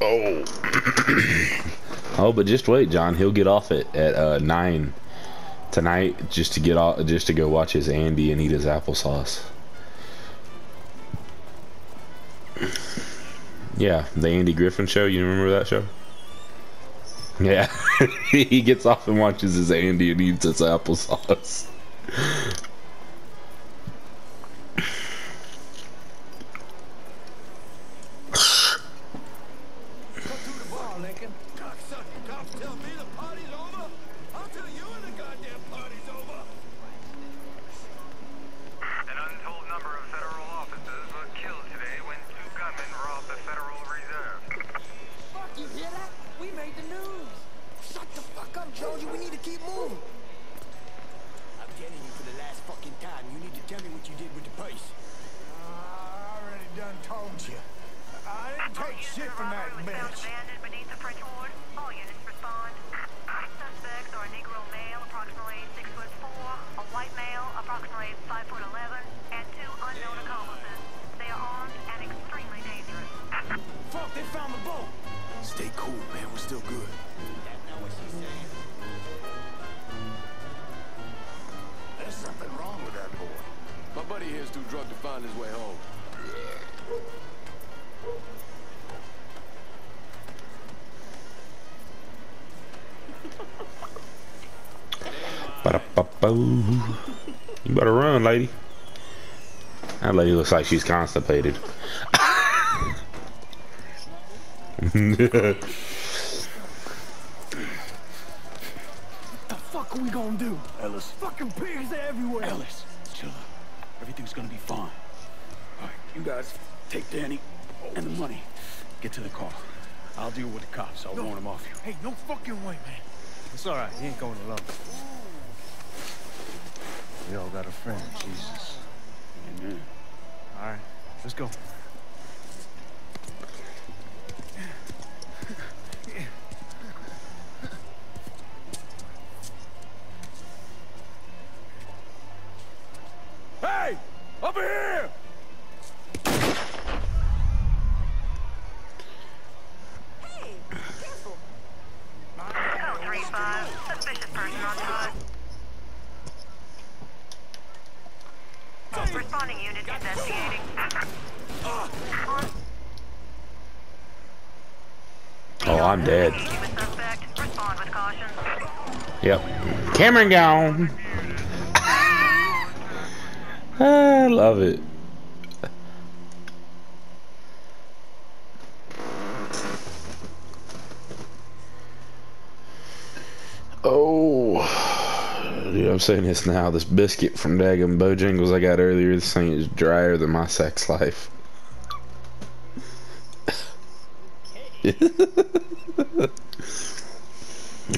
Oh. oh, but just wait, John. He'll get off at at uh, nine tonight just to get off, just to go watch his Andy and eat his applesauce. Yeah, the Andy Griffith show. You remember that show? Yeah, he gets off and watches his Andy and eats his applesauce. You better run, lady. That lady looks like she's constipated. What the fuck are we gonna do? Ellis. Fucking pigs everywhere. Ellis, chill out. Everything's gonna be fine. All right, you guys take Danny and the money. Get to the car. I'll deal with the cops. I'll no. warn them off you. Hey, no fucking way, man. It's all right. He ain't going alone. We all got a friend, Jesus. Amen. All right, let's go. Hey! Over here! Oh, I'm dead. Yep. Cameron gone. I love it. Oh. Dude, I'm saying this now. This biscuit from Daggum Bojangles I got earlier this thing is drier than my sex life.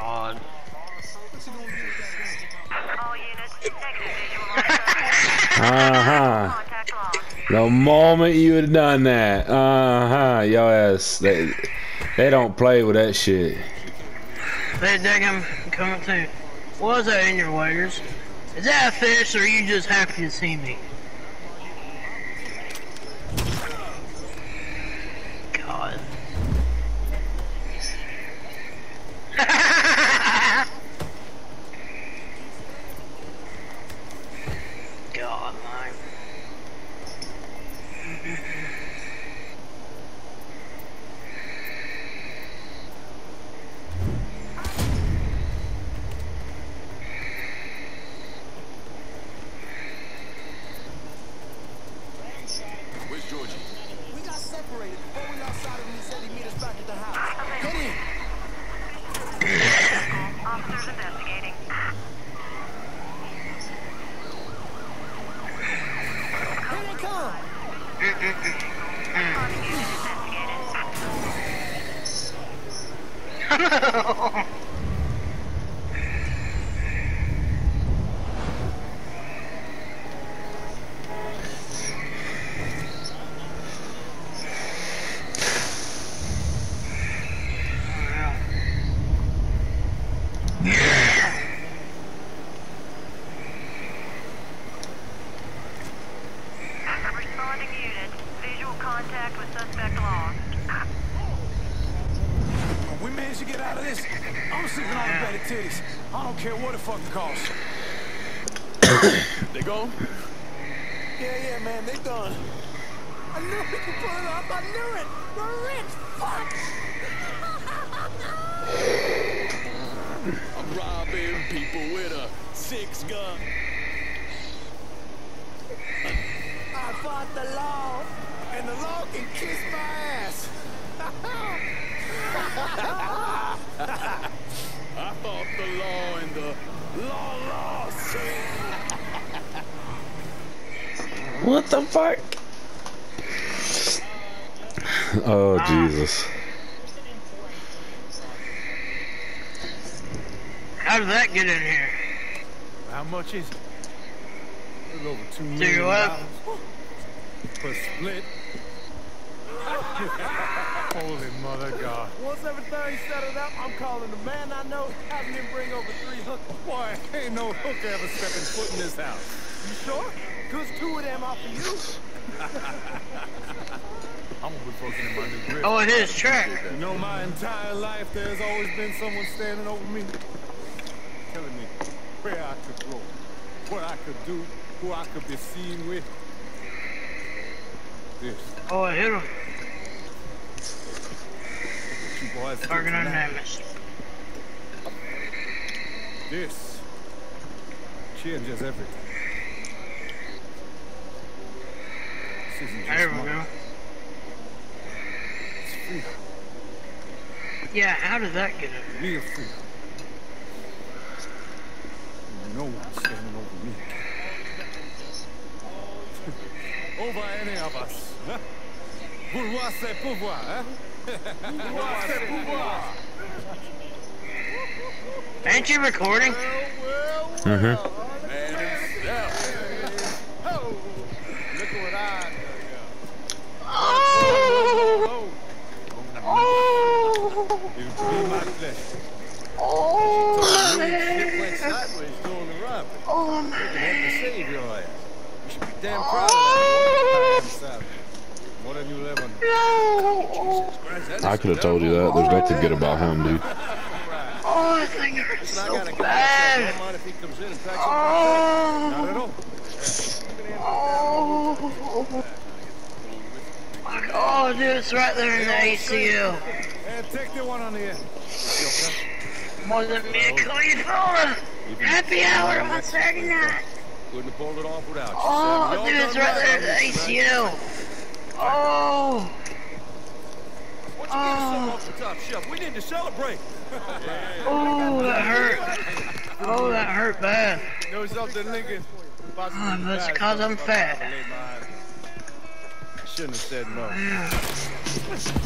on suspect. Uh huh. The moment you had done that, uh huh, yo ass, they, they don't play with that shit. Hey, Dick, I'm coming too. Was that in your waders? Is that a fish, or are you just happy to see me? God. God, man. Where's Giorgi? We got separated before we lost sight of him. He said he'd meet us back at the house. Get in. Officers investigating. Here they come. Spotting unit investigated. Responding unit. Visual contact with suspect lost. If we manage to get out of this, I'm sleeping on the bed of titties. I don't care what it fucking costs. Yeah, yeah, man, they done. I knew we could pull it off. I knew it. We're rich. Fuck. I'm robbing people with a six gun. I fought the law, and the law can kiss my ass. I fought the law and the law lost. What the fuck? Oh Jesus. How did that get in here? How much is it? A little over two Do million you dollars per split. Holy mother God. Once everything's settled up, I'm calling the man I know, having him bring over three hookers. Boy, ain't no hooker ever stepping foot in this house. You sure? Cause two of them are for you. I'm gonna be fucking in my new grip. Oh, it is track. You know, my entire life there's always been someone standing over me, telling me where I could grow, what I could do, who I could be seen with. This, Oh, I hit him. you boys do Target tonight. This changes everything. This isn't just There we go. It's freedom, Yeah, how did that get in? real freedom. No one standing over me. over any of us. Huh? Bourgeois c'est pouvoir, huh? Bourgeois c'est pouvoir. Ain't you recording? Mhm. Man himself. Oh, look at what I done. Oh! Oh, it'll be my pleasure. Oh! Went sideways during the robbery. They can help to save your ass. You should be damn proud of that. More than you live on. no! I could have told you that. There's nothing good about him, dude. Oh, that thing hurts Listen, so bad. Don't mind if he comes in and packs up. Oh! Not at all. Oh! Fuck, Oh, dude, it's right there in the ACL. Hey, take the one on the end. More than me, oh. Khalifa. Happy hour on Saturday night. Couldn't have pulled it off without you. Oh, Sam. dude, it's right there in the on this. ACL. Oh! Why don't you get us something off the top shelf? We need to celebrate. Oh, that hurt. Oh, that hurt bad. You know something, Lincoln? Possibly Oh, that's bad because I'm fat. Shouldn't have said no.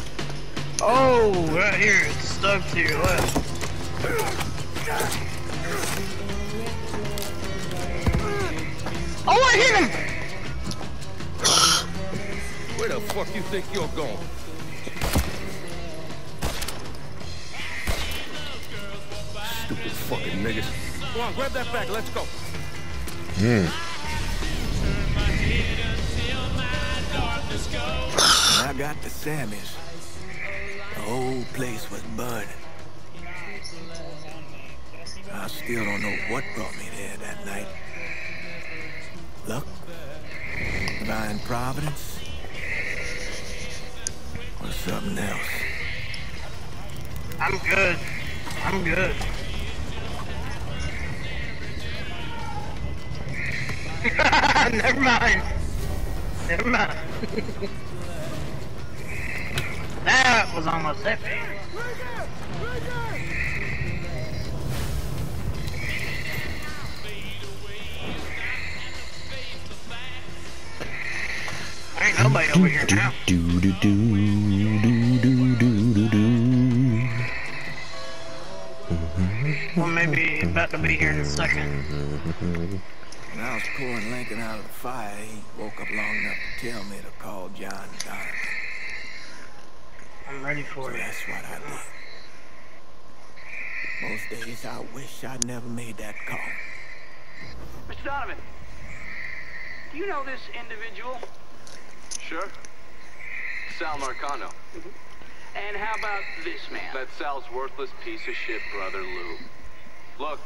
Oh, right here. It's stuck to your left. Oh, I hit him! Where the fuck you think you're going? Stupid fucking niggas. Come on, grab that bag. Let's go. Hmm. When I got the Sammy's, the whole place was burning. I still don't know what brought me there that night. Luck? Divine providence? Or something else? I'm good. I'm good. Never mind. That was almost epic. Ain't nobody over here now. Well, maybe about to be here in a second. When I was pulling Lincoln out of the fire, he woke up long enough to tell me to call John Donovan. I'm ready So for you. that's what I did. Most days I wish I'd never made that call. Mr. Donovan, do you know this individual? Sure. Sal Marcano. Mm-hmm. And how about this man? That Sal's worthless piece of shit brother Lou. Look.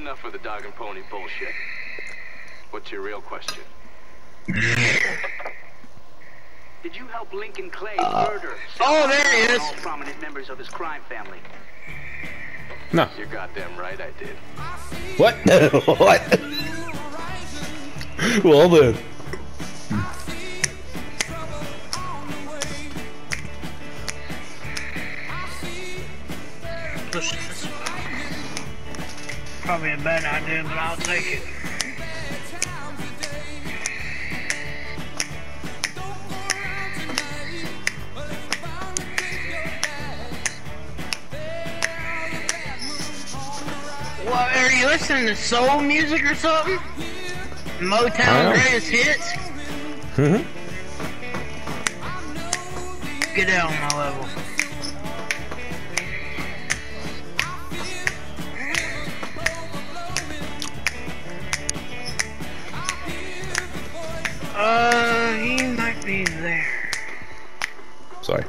Enough of the dog and pony bullshit. What's your real question? Did you help Lincoln Clay uh, murder Oh, there he is. all prominent members of his crime family? No. You're goddamn right I did. What? what? well then. Probably a bad idea, but I'll take it. What, are you listening to soul music or something? Motown am. greatest hits? Mhm. Get out on my level. Uh, he might be there. Sorry.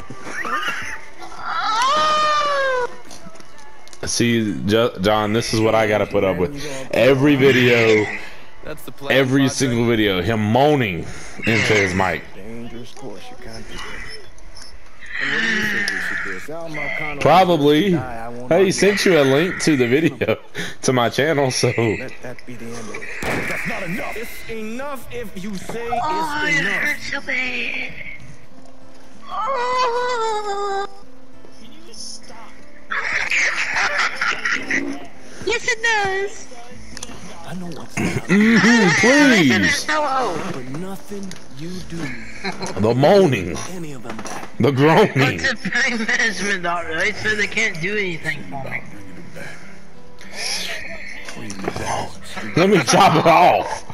See, John, this is what I gotta put up with. Every video, That's the plan. every Padre. single video, him moaning into his mic. Dangerous course you can't do. And what do you think we should do? Sal Marcano Probably. die, I won't Hey, he sent you a link to the video to my channel, so Let that be the end of it. That's not enough. It's enough if you say Oh, it's it enough. hurts so bad. Oh. Can you stop? yes, it does. I know what's not, mm-hmm, please. But nothing you do The moaning, any of them back. the groaning. What's the pain management doctor? They said they can't do anything for me. Let me chop it off.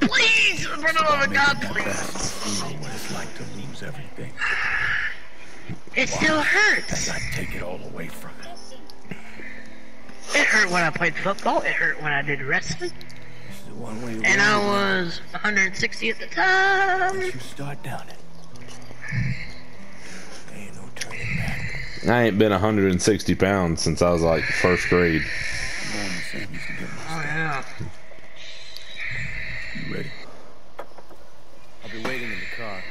Please, for the love of God, please. Feel what it's like to lose everything. It still hurts. I take it all away from it. It hurt when I played football. It hurt when I did wrestling. This is the one way And I was 160 at the time. Once you start down it. Ain't no turning back. I ain't been 160 pounds since I was like first grade. I'm going to Sammy's to get my Oh, yeah. You ready? I'll be waiting in the car.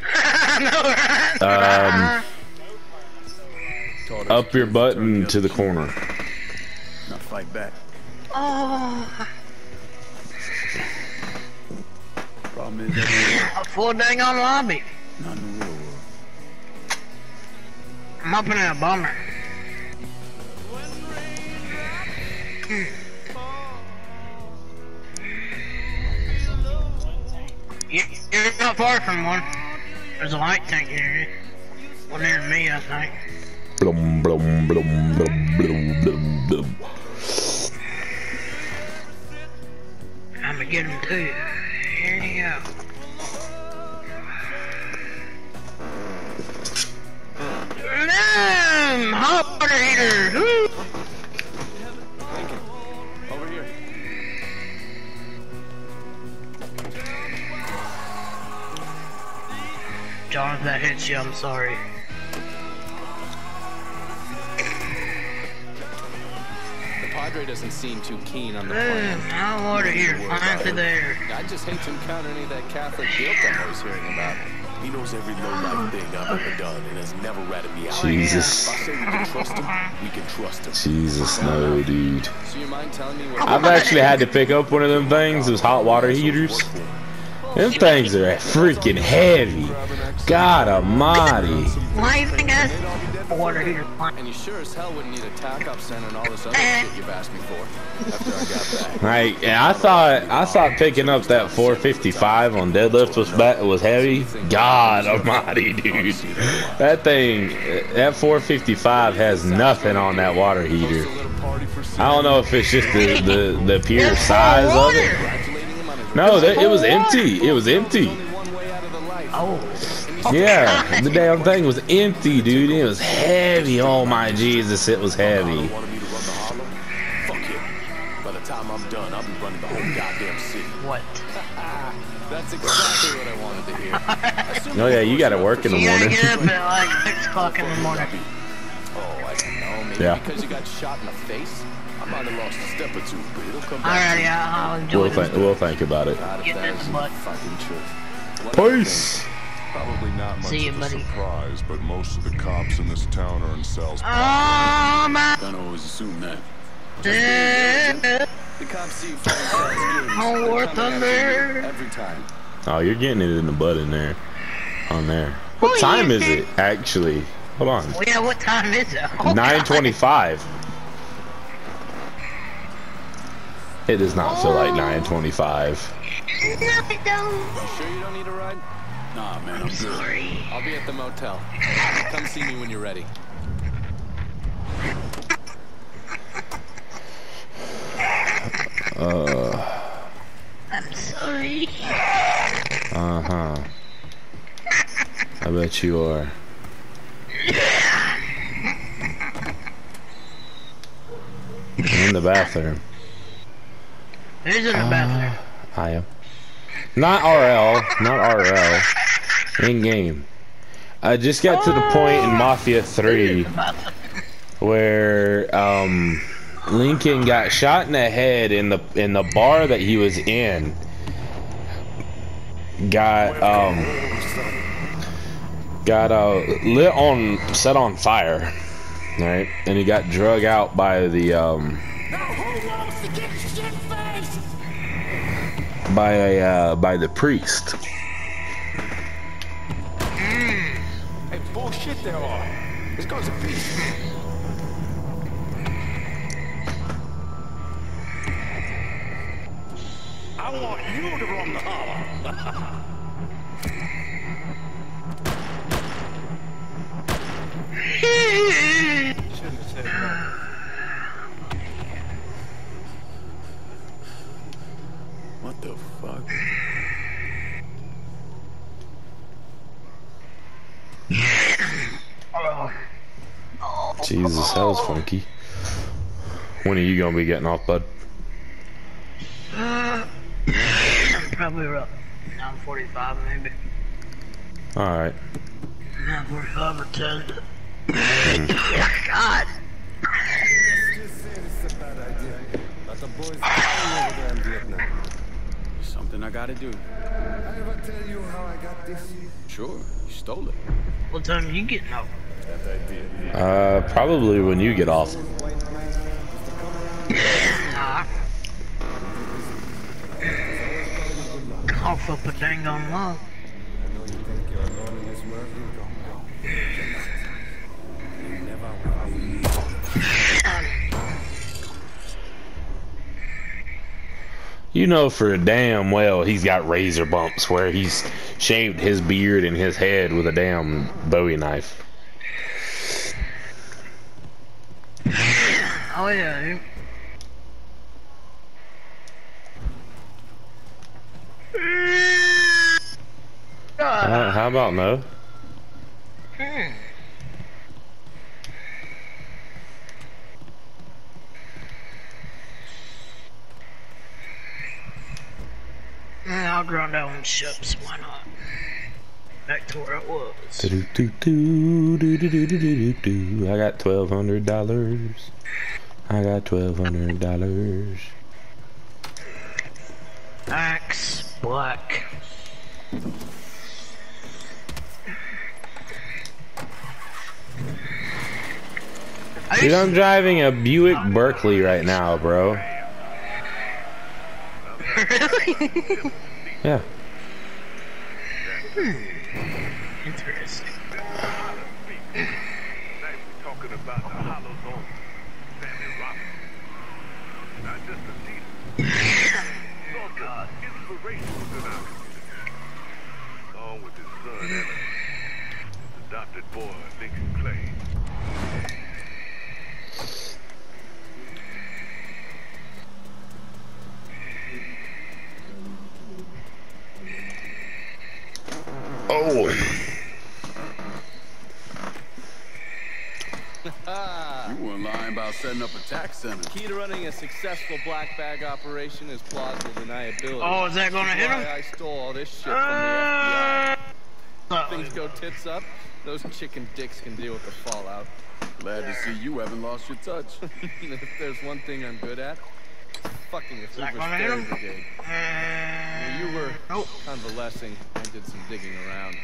I? Um, up your button to the corner. Not fight back. Oh, Problem is, that a full dang on lobby. ain't not in the real world. I'm up in a bummer. You- You're not far from one. There's a light tank here. One near me, I think. Blum, blum, blum, blum, blum, blum, blum. I'm gonna get him too. Hot water heater. Woo! Over here. John, if that hits you, I'm sorry. The Padre doesn't seem too keen on the plan. hot water heater flying through the air. I just hate to encounter any of that Catholic guilt I'm always hearing about. He knows every low-life ah. thing I've ever done and has never ratted me out. Jesus. If I say we can trust him, we can trust him. Jesus, no, dude. So you mind telling me what I've actually had to pick up one of them things, those hot water heaters. Them things are freaking heavy. God almighty. Why you think that's water heater? And you sure as hell wouldn't need a tack-up center and all this other shit you've asked me for after I got back. Like, yeah, I thought I thought picking up that 455 on deadlift was ba- was heavy. God almighty, dude. That thing, that 455 has nothing on that water heater. I don't know if it's just the the, the pure size of it. Congratulating him on his No, that, it was empty. It was empty. only one way out of the life. Oh, Yeah, the damn thing was empty, dude. It was heavy. Oh my Jesus, it was heavy. Wanted me to run the Harlem? Fuck him. By the time I'm done, I'll be running the whole goddamn city. what? That's exactly what I wanted to hear. Oh yeah, you got to work in the You gotta morning. get up at like 6 o'clock in the morning. Oh, I don't know. Maybe Yeah. because you got shot in the face? I might have lost a step or two, but it'll come back. Alrighty, I'll I'll enjoy We'll this. think. We'll think about it. Get that this isn't butt. Peace. Probably not much See you, of a buddy. surprise, but most of the cops in this town are in cells. Oh my Don't always assume that. The cops see you fighting Oh, they're War Thunder. you Every time. Oh, you're getting it in the butt in there, on there. What Oh, time yeah, is it actually? Hold on. Well, yeah, what time is it? Oh, Nine twenty-five. It does not feel like oh. nine twenty-five. God. No, I don't. Sure you don't need a ride? Nah, man, I'm good. Sorry. I'll be at the motel. Come see me when you're ready. Uh. I'm sorry. Uh huh. I bet you are. In the bathroom. Who's in the bathroom? I am. Not RL. Not RL. In game. I just got to the point in Mafia 3 where um, Lincoln got shot in the head in the in the bar that he was in. Got um got uh lit on set on fire, right? And he got drug out by the um by a uh, by the priest. Hey, bullshit there are. This goes a piece. I want you to run the holler. What the fuck? Jesus, that was funky. When are you gonna be getting off, bud? Uh, probably around 945 maybe. All right. 945 or 10. God. Something I gotta do. Sure, you stole it. What time are you getting up? Uh, probably when you get off. Nah. I'll a dang on love. You know for a damn well he's got razor bumps where he's shaved his beard and his head with a damn Bowie knife. Oh yeah. Uh, how about no? Hmm. I'll ground down ships, why not? back to where I was. Do, do, do, I got twelve hundred dollars. I got twelve hundred dollars. Axe black. Dude, I'm driving a Buick Berkeley right now, bro. Really? yeah. Hmm. Interesting. talking about the hollow zone. Sammy Rock. Not just a leader. God. Inspiration was in our community. Along with his son, Emmett. His adopted boy, Lincoln Clay. Oh. You weren't lying about setting up a tax center. Key to running a successful black bag operation is plausible deniability. Oh, is that gonna hit Why him? I stole all this shit from the FBI. Things go tits up. Those chicken dicks can deal with the fallout. Glad to see you haven't lost your touch. if there's one thing I'm good at, fucking with that Hoover's gonna hit Ferry? Brigade. Uh, You were Nope. convalescing. I did some digging around.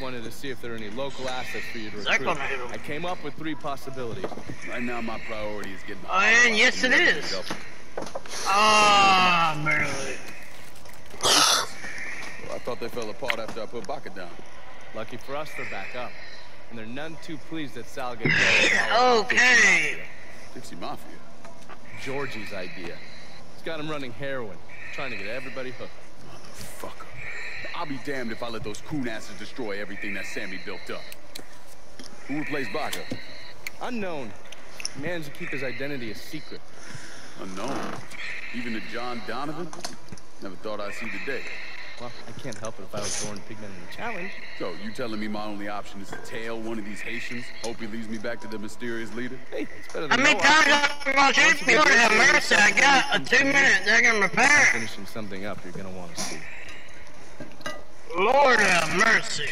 Wanted to see if there are any local assets for you to Is recruit. gonna hit him? I came up with three possibilities. Right now, my priority is getting. the Oh, and yes, it is. Ah, barely. Well, I thought they fell apart after I put Baka down. Lucky for us, they're back up. And they're none too pleased that Sal gets Okay. Dixie Mafia. Giorgi's idea. He's got him running heroin, trying to get everybody hooked. Motherfucker. I'll be damned if I let those coon asses destroy everything that Sammy built up. Who replaced Baka? Unknown. He managed to keep his identity a secret. Unknown. Even to John Donovan? Never thought I'd see the day. Well, I can't help it if I was born pigment in the challenge. So, you telling me my only option is to tail one of these Haitians? Hope he leads me back to the mysterious leader? Hey, it's better How than many no. I'm gonna shoot you? Lord have mercy, I got a two minute second repair. Finishing something up you're gonna want to see. Lord have mercy.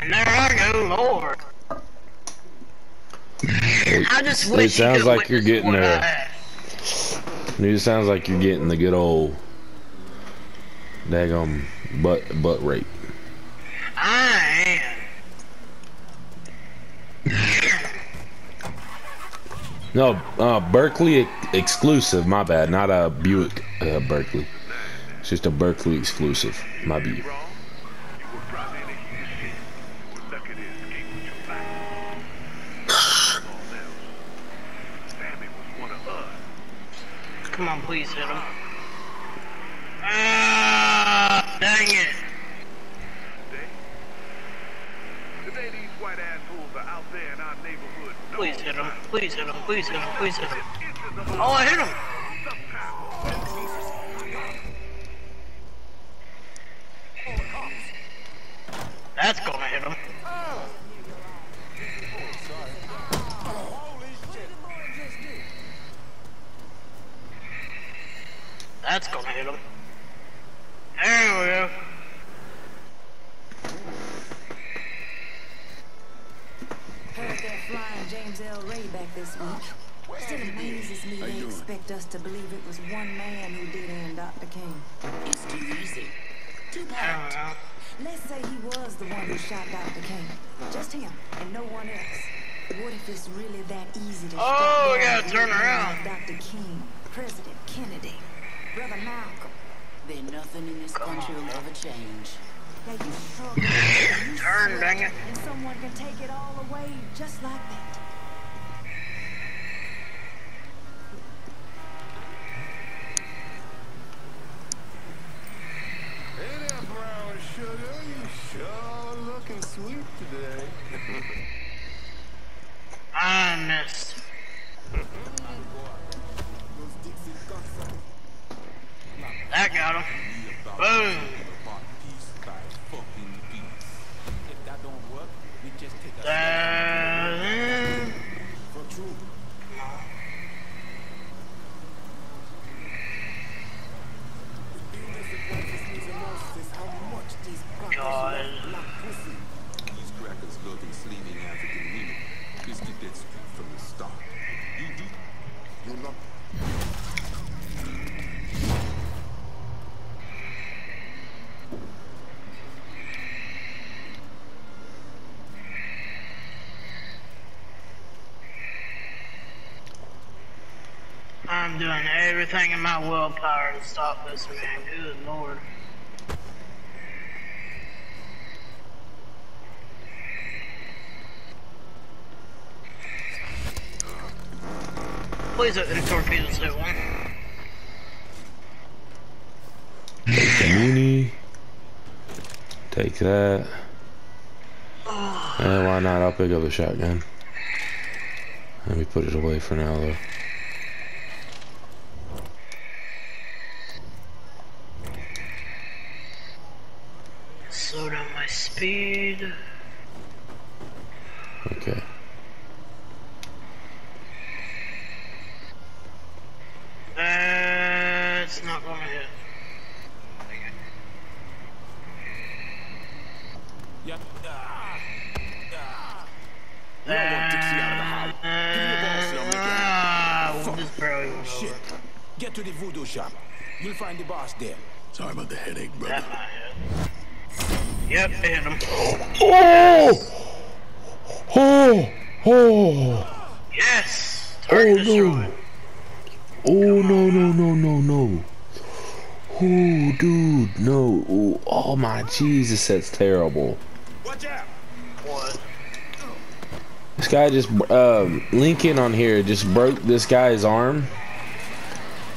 And there I go, Lord. I just wish It sounds like you're getting a- it sounds like you're getting the good old daggum butt butt rape. I No, uh, Berkeley ex exclusive. My bad. Not a Buick uh, Berkeley. It's just a Berkeley exclusive. My bad. Come on, please hit him. Ah, dang it! Today, today these white assholes are out there in our neighborhood Please hit him. Please hit him. Please hit him. Please hit him. Oh, I hit him. That's gonna hit him. That's gonna hit him. There we go. Heard they're flying James Earl Ray back this week. Still amazes me How you they doing? expect us to believe it was one man who did end Dr. King. It's too easy. Too I don't bad. know. Let's say he was the one who shot Dr. King. Just him and no one else. What if it's really that easy to Oh, we gotta turn around. Dr. King, President Kennedy, Brother Malcolm? Then nothing in this country will ever change. Yeah, you struggle, Turn, sweat, dang it. And someone can take it all away just like that. That got him. Boom. Uh, God. These crackers looking sleeping African women. Just keep that straight from the start. You do. You're not. I'm doing everything in my willpower to stop this man. Good lord. Please let them torpedoes hit one. Take the mini. Take that. And why not? I'll pick up the shotgun. Let me put it away for now, though. Slow down my speed. Okay. That's not gonna hit. Yeah. Ah. Ah. We don't want Dixie out of the house. Give me the ball, son. Ah, Fuck. this barely went Shit. over. Get to the voodoo shop. You'll find the boss there. Sorry about the headache, brother. Yep, hit him. Oh! Oh! Oh! Yes! Oh Target no! Oh no no no no no! Oh dude, no! Oh, oh my Jesus, that's terrible. Watch out. What? This guy just um, Lincoln on here just broke this guy's arm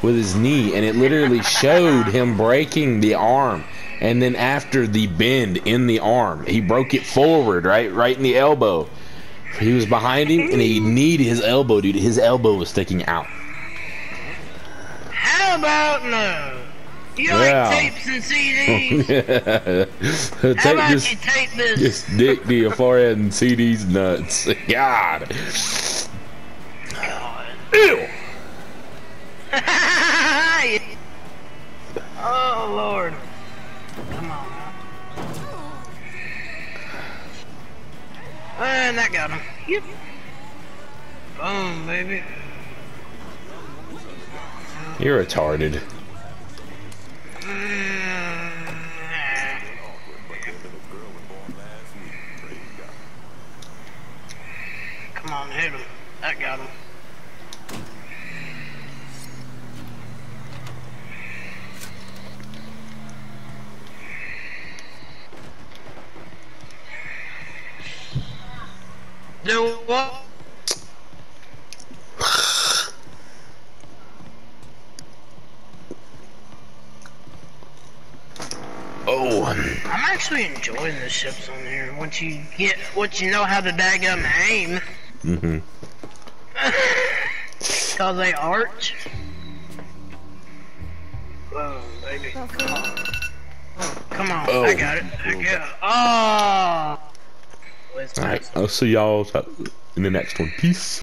with his knee, and it literally showed him breaking the arm. And then after the bend in the arm, he broke it forward, right, right in the elbow. He was behind him, and he kneed his elbow, dude. His elbow was sticking out. How about no? You Yeah. like tapes and CDs? How about this, you tape this? this dick to your forehead and these nuts. God. Ew. oh Lord. And that got him. Yep. Boom, baby. You're retarded. Come on, hit him. That got him. Do what? Oh. I'm actually enjoying the ships on here. Once you get, once you know how to daggum aim, Mm-hmm. cause they arch. Boom, baby. Come on. Come on, Oh. I got it. I got it. Oh. All right. I'll see y'all in the next one. Peace.